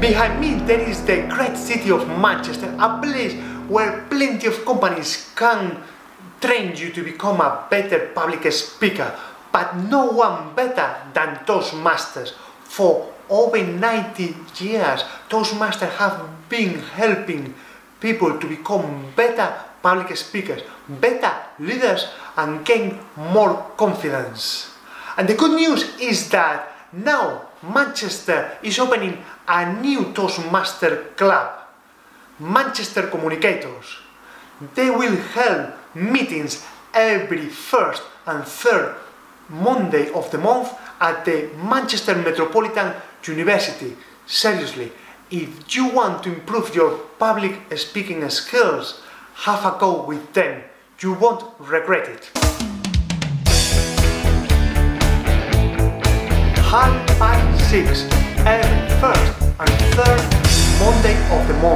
Behind me there is the great city of Manchester, a place where plenty of companies can train you to become a better public speaker, but no one better than Toastmasters. For over 90 years, Toastmasters have been helping people to become better public speakers, better leaders, and gain more confidence. And the good news is that now Manchester is opening a new Toastmaster club, Manchester Communicators. They will hold meetings every first and third Monday of the month at the Manchester Metropolitan University. Seriously, if you want to improve your public speaking skills, have a go with them. You won't regret it. every first and third Monday of the month.